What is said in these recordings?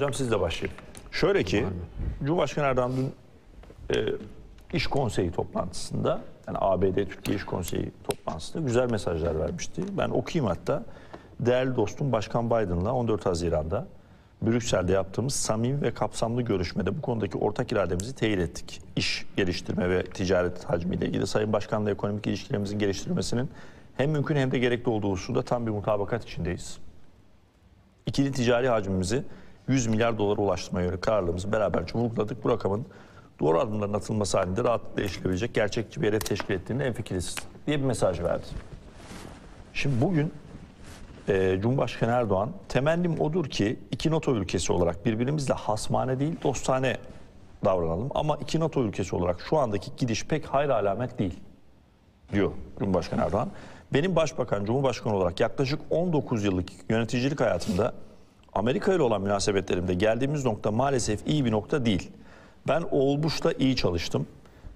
Hocam sizle başlayayım. Şöyle ki Cumhurbaşkanı Erdoğan dün e, iş konseyi toplantısında yani ABD Türkiye İş Konseyi toplantısında güzel mesajlar vermişti. Ben okuyayım hatta. Değerli dostum Başkan Biden'la 14 Haziran'da Brüksel'de yaptığımız samimi ve kapsamlı görüşmede bu konudaki ortak irademizi teyit ettik. İş geliştirme ve ticaret hacmiyle ilgili Sayın Başkan'la ekonomik ilişkilerimizin geliştirilmesinin hem mümkün hem de gerekli olduğu hususunda tam bir mutabakat içindeyiz. İkili ticari hacmimizi 100 milyar dolara ulaştırmaya yönelik kararlılığımızı beraberce vurguladık. Bu rakamın doğru adımların atılması halinde rahatlıkla erişilebilecek gerçekçi bir hedef teşkil ettiğinde en fikiriz diye bir mesaj verdi. Şimdi bugün e, Cumhurbaşkanı Erdoğan temennim odur ki iki NATO ülkesi olarak birbirimizle hasmane değil dostane davranalım. Ama iki NATO ülkesi olarak şu andaki gidiş pek hayır alamet değil diyor Cumhurbaşkanı Erdoğan. Benim başbakan, cumhurbaşkanı olarak yaklaşık 19 yıllık yöneticilik hayatımda Amerika ile olan münasebetlerimde geldiğimiz nokta maalesef iyi bir nokta değil. Ben Oğul iyi çalıştım.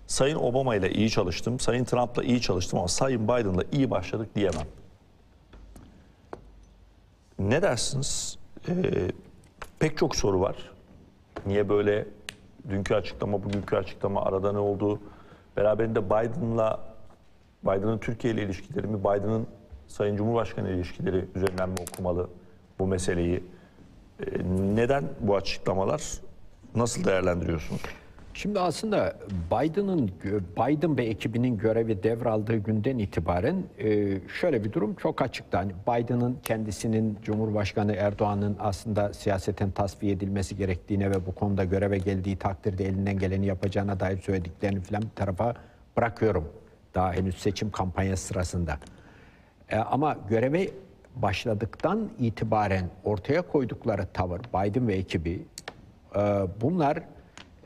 Sayın Obama ile iyi çalıştım. Sayın Trump'la iyi çalıştım ama Sayın Biden'la iyi başladık diyemem. Ne dersiniz? Ee, pek çok soru var. Niye böyle dünkü açıklama, bugünkü açıklama arada ne oldu? Beraberinde Biden'la Biden'ın Türkiye ile ilişkileri mi, Biden'ın Sayın Cumhurbaşkanı ile ilişkileri üzerinden mi okumalı bu meseleyi? Ee, neden bu açıklamalar? Nasıl değerlendiriyorsunuz? Şimdi aslında Biden'ın Biden ve ekibinin görevi devraldığı günden itibaren e, şöyle bir durum çok açıktı. Hani Biden'ın kendisinin Cumhurbaşkanı Erdoğan'ın aslında siyaseten tasfiye edilmesi gerektiğine ve bu konuda göreve geldiği takdirde elinden geleni yapacağına dair söylediklerini falan bir tarafa bırakıyorum. Daha henüz seçim kampanyası sırasında. E, ama göreve başladıktan itibaren ortaya koydukları tavır Biden ve ekibi e, bunlar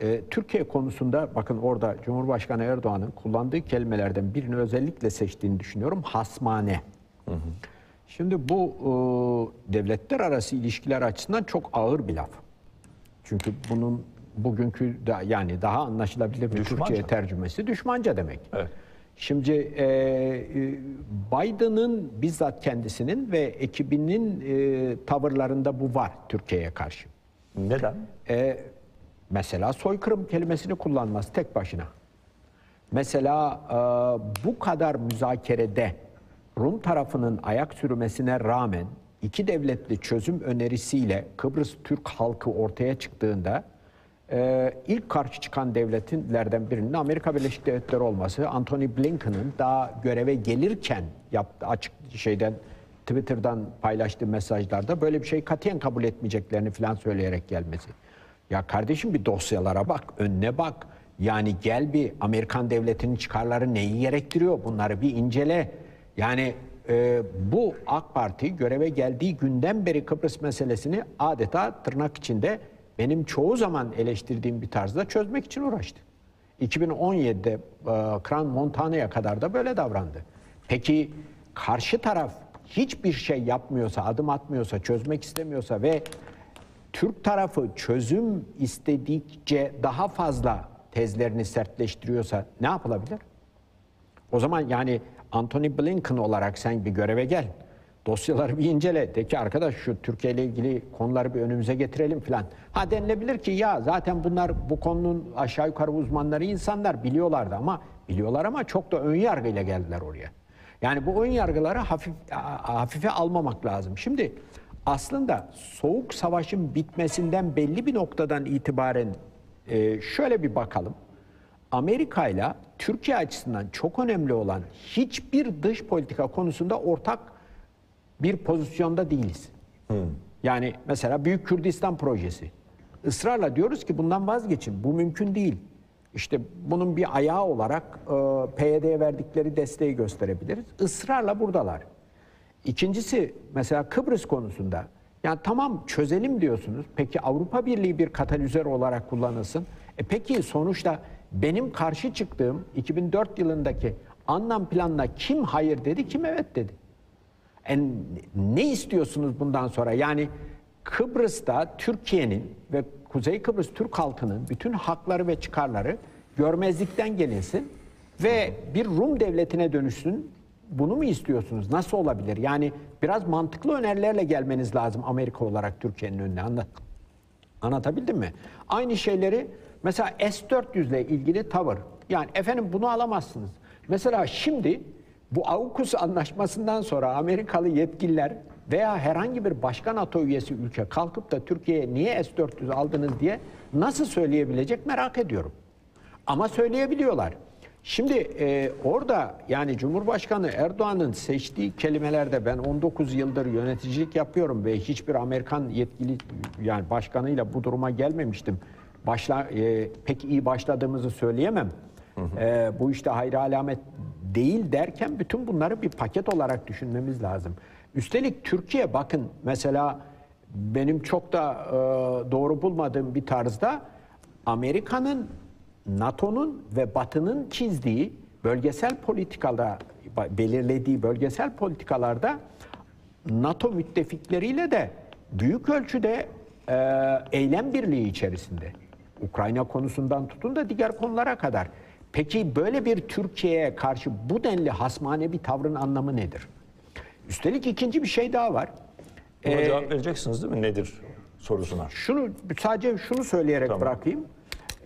e, Türkiye konusunda bakın orada Cumhurbaşkanı Erdoğan'ın kullandığı kelimelerden birini özellikle seçtiğini düşünüyorum. Hasmane. Hı hı. Şimdi bu e, devletler arası ilişkiler açısından çok ağır bir laf. Çünkü bunun bugünkü da, yani daha anlaşılabilir bir düşmanca. Türkçe tercümesi düşmanca demek. Evet. Şimdi e, e, Biden'ın bizzat kendisinin ve ekibinin e, tavırlarında bu var Türkiye'ye karşı. Neden? E, mesela soykırım kelimesini kullanmaz tek başına. Mesela e, bu kadar müzakerede Rum tarafının ayak sürmesine rağmen iki devletli çözüm önerisiyle Kıbrıs Türk halkı ortaya çıktığında e, ilk karşı çıkan devletlerden birinin Amerika Birleşik Devletleri olması, Anthony Blinken'ın daha göreve gelirken yaptığı açık şeyden Twitter'dan paylaştığı mesajlarda böyle bir şey katiyen kabul etmeyeceklerini falan söyleyerek gelmesi. Ya kardeşim bir dosyalara bak, önüne bak. Yani gel bir Amerikan devletinin çıkarları neyi gerektiriyor bunları bir incele. Yani e, bu AK Parti göreve geldiği günden beri Kıbrıs meselesini adeta tırnak içinde benim çoğu zaman eleştirdiğim bir tarzda çözmek için uğraştı. 2017'de e, Kran Montana'ya kadar da böyle davrandı. Peki karşı taraf hiçbir şey yapmıyorsa, adım atmıyorsa, çözmek istemiyorsa ve Türk tarafı çözüm istedikçe daha fazla tezlerini sertleştiriyorsa ne yapılabilir? O zaman yani Anthony Blinken olarak sen bir göreve gel. Dosyaları bir incele. De ki arkadaş şu Türkiye ile ilgili konuları bir önümüze getirelim filan. Ha denilebilir ki ya zaten bunlar bu konunun aşağı yukarı uzmanları insanlar biliyorlardı ama biliyorlar ama çok da ön yargıyla geldiler oraya. Yani bu ön yargıları hafif, hafife almamak lazım. Şimdi aslında soğuk savaşın bitmesinden belli bir noktadan itibaren e, şöyle bir bakalım. Amerika ile Türkiye açısından çok önemli olan hiçbir dış politika konusunda ortak bir pozisyonda değiliz. Hmm. Yani mesela Büyük Kürdistan projesi. Israrla diyoruz ki bundan vazgeçin. Bu mümkün değil. İşte bunun bir ayağı olarak e, PYD'ye verdikleri desteği gösterebiliriz. Israrla buradalar. İkincisi mesela Kıbrıs konusunda yani tamam çözelim diyorsunuz. Peki Avrupa Birliği bir katalizör olarak kullanılsın. E peki sonuçta benim karşı çıktığım 2004 yılındaki anlam planına kim hayır dedi, kim evet dedi. E ne istiyorsunuz bundan sonra? Yani Kıbrıs'ta Türkiye'nin ve Kuzey Kıbrıs Türk halkının bütün hakları ve çıkarları görmezlikten gelinsin ve bir Rum devletine dönüşsün bunu mu istiyorsunuz? Nasıl olabilir? Yani biraz mantıklı önerilerle gelmeniz lazım Amerika olarak Türkiye'nin önüne. Anlat. Anlatabildim mi? Aynı şeyleri mesela S-400 ile ilgili tavır. Yani efendim bunu alamazsınız. Mesela şimdi bu AUKUS anlaşmasından sonra Amerikalı yetkililer veya herhangi bir başka NATO üyesi ülke kalkıp da Türkiye'ye niye S-400 aldınız diye nasıl söyleyebilecek merak ediyorum. Ama söyleyebiliyorlar. Şimdi e, orada yani Cumhurbaşkanı Erdoğan'ın seçtiği kelimelerde ben 19 yıldır yöneticilik yapıyorum ve hiçbir Amerikan yetkili yani başkanıyla bu duruma gelmemiştim. Başla, e, pek iyi başladığımızı söyleyemem. E, bu işte hayra alamet değil derken bütün bunları bir paket olarak düşünmemiz lazım. Üstelik Türkiye bakın mesela benim çok da e, doğru bulmadığım bir tarzda Amerika'nın NATO'nun ve Batı'nın çizdiği bölgesel politikada belirlediği bölgesel politikalarda NATO müttefikleriyle de büyük ölçüde e, eylem birliği içerisinde. Ukrayna konusundan tutun da diğer konulara kadar. Peki böyle bir Türkiye'ye karşı bu denli hasmane bir tavrın anlamı nedir? Üstelik ikinci bir şey daha var. Buna Ee, cevap vereceksiniz değil mi? Nedir sorusuna. şunu sadece şunu söyleyerek Tamam. bırakayım.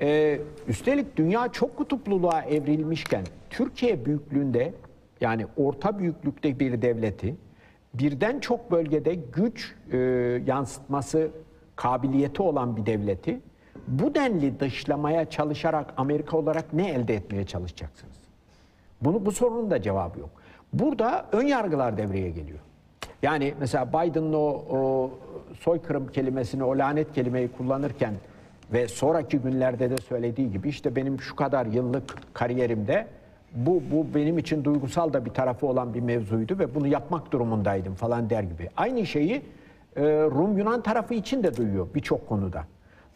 Ee, üstelik dünya çok kutupluluğa evrilmişken Türkiye büyüklüğünde yani orta büyüklükte bir devleti birden çok bölgede güç e, yansıtması kabiliyeti olan bir devleti bu denli dışlamaya çalışarak Amerika olarak ne elde etmeye çalışacaksınız? Bunu bu sorunun da cevabı yok. Burada ön yargılar devreye geliyor. Yani mesela Biden'ın o, o soykırım kelimesini, o lanet kelimeyi kullanırken ve sonraki günlerde de söylediği gibi işte benim şu kadar yıllık kariyerimde bu, bu benim için duygusal da bir tarafı olan bir mevzuydu ve bunu yapmak durumundaydım falan der gibi. Aynı şeyi e, Rum Yunan tarafı için de duyuyor birçok konuda.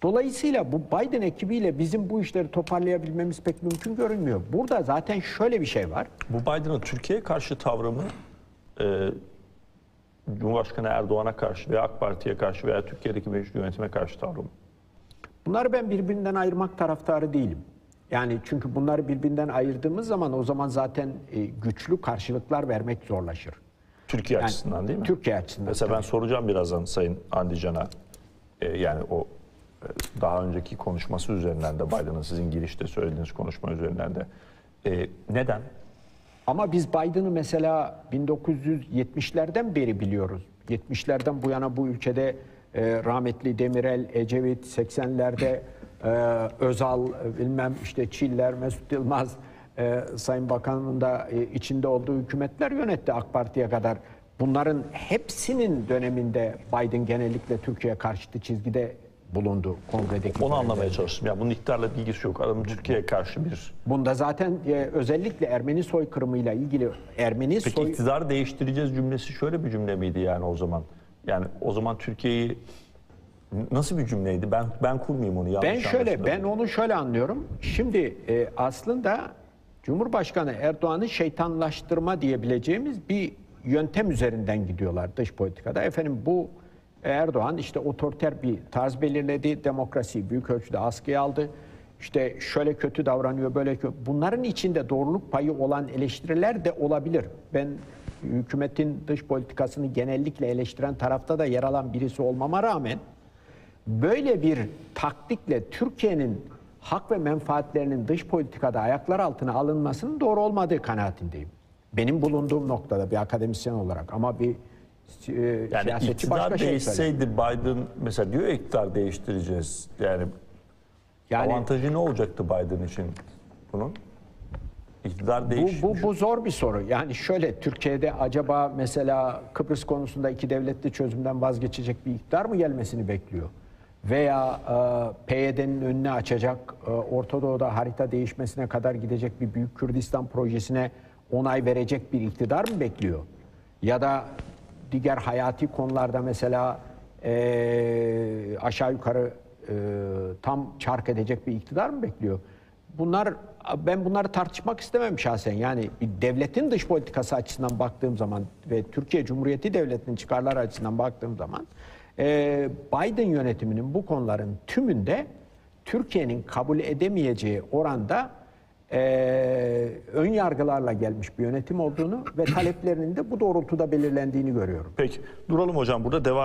Dolayısıyla bu Biden ekibiyle bizim bu işleri toparlayabilmemiz pek mümkün görünmüyor. Burada zaten şöyle bir şey var. Bu Biden'ın Türkiye'ye karşı tavrı mı? e, Cumhurbaşkanı Erdoğan'a karşı veya AK Parti'ye karşı veya Türkiye'deki mevcut yönetime karşı tavrı mı? Bunları ben birbirinden ayırmak taraftarı değilim. Yani çünkü bunları birbirinden ayırdığımız zaman o zaman zaten e, güçlü karşılıklar vermek zorlaşır. Türkiye Yani açısından değil mi? Türkiye açısından. Mesela ben soracağım birazdan Sayın Andican'a. E, yani o daha önceki konuşması üzerinden de Biden'ın sizin girişte söylediğiniz konuşma üzerinden de. E, neden? Ama biz Biden'ı mesela 1970'lerden beri biliyoruz. 70'lerden bu yana bu ülkede e, rahmetli Demirel, Ecevit, 80'lerde e, Özal, bilmem işte Çiller, Mesut Yılmaz, e, Sayın Bakan'ın da e, içinde olduğu hükümetler yönetti AK Parti'ye kadar. Bunların hepsinin döneminde Biden genellikle Türkiye karşıtı çizgide bulundu kongredeki. Onu anlamaya çalıştım. Ya bunun iktidarla ilgisi yok. Adamın Türkiye'ye karşı bir... Bunda zaten e, özellikle Ermeni soykırımıyla ilgili Ermeni Peki soy... iktidar değiştireceğiz cümlesi şöyle bir cümle miydi yani o zaman? Yani o zaman Türkiye'yi nasıl bir cümleydi? Ben ben kurmayayım onu yanlış Ben şöyle, ben onu şöyle anlıyorum. Şimdi e, aslında Cumhurbaşkanı Erdoğan'ı şeytanlaştırma diyebileceğimiz bir yöntem üzerinden gidiyorlar dış politikada. Efendim bu Erdoğan işte otoriter bir tarz belirledi, demokrasiyi büyük ölçüde askıya aldı. İşte şöyle kötü davranıyor, böyle kötü. Bunların içinde doğruluk payı olan eleştiriler de olabilir. Ben hükümetin dış politikasını genellikle eleştiren tarafta da yer alan birisi olmama rağmen böyle bir taktikle Türkiye'nin hak ve menfaatlerinin dış politikada ayaklar altına alınmasının doğru olmadığı kanaatindeyim. Benim bulunduğum noktada bir akademisyen olarak ama bir yani siyasetçi iktidar başka şey değişseydi Biden mesela diyor iktidar değiştireceğiz. Yani, Yani avantajı ne olacaktı Biden için bunun? İktidar bu, değiş. bu, bu zor bir soru. Yani şöyle Türkiye'de acaba mesela Kıbrıs konusunda iki devletli çözümden vazgeçecek bir iktidar mı gelmesini bekliyor? Veya e, PYD'nin önüne açacak, e, Orta Doğu'da harita değişmesine kadar gidecek bir Büyük Kürdistan projesine onay verecek bir iktidar mı bekliyor? Ya da diğer hayati konularda mesela e, aşağı yukarı e, tam çark edecek bir iktidar mı bekliyor? Bunlar ben bunları tartışmak istemem şahsen. Yani bir devletin dış politikası açısından baktığım zaman ve Türkiye Cumhuriyeti Devleti'nin çıkarları açısından baktığım zaman e, Biden yönetiminin bu konuların tümünde Türkiye'nin kabul edemeyeceği oranda e, ön yargılarla gelmiş bir yönetim olduğunu ve taleplerinin de bu doğrultuda belirlendiğini görüyorum. Peki duralım hocam burada devam